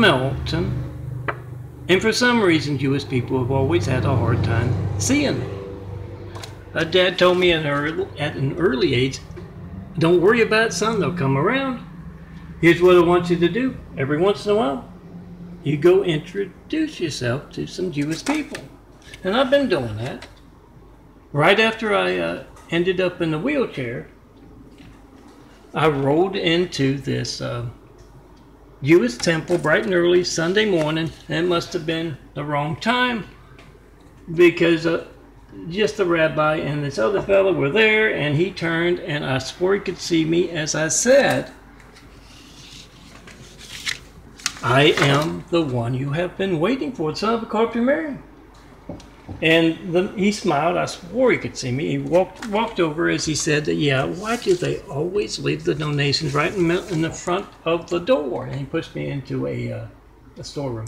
Melton. And for some reason, Jewish people have always had a hard time seeing me. My dad told me at, early, at an early age, don't worry about it, son, they'll come around. Here's what I want you to do every once in a while. You go introduce yourself to some Jewish people. And I've been doing that. Right after I uh, ended up in the wheelchair, I rolled into this uh, Jewish temple bright and early Sunday morning. It must have been the wrong time because uh, just the rabbi and this other fellow were there, and he turned, and I swore he could see me as I said, I am the one you have been waiting for, son of a carpenter Mary. And the, he smiled. I swore he could see me. He walked walked over as he said, "Yeah, why do they always leave the donations right in, in the front of the door?" And he pushed me into a, uh, a storeroom.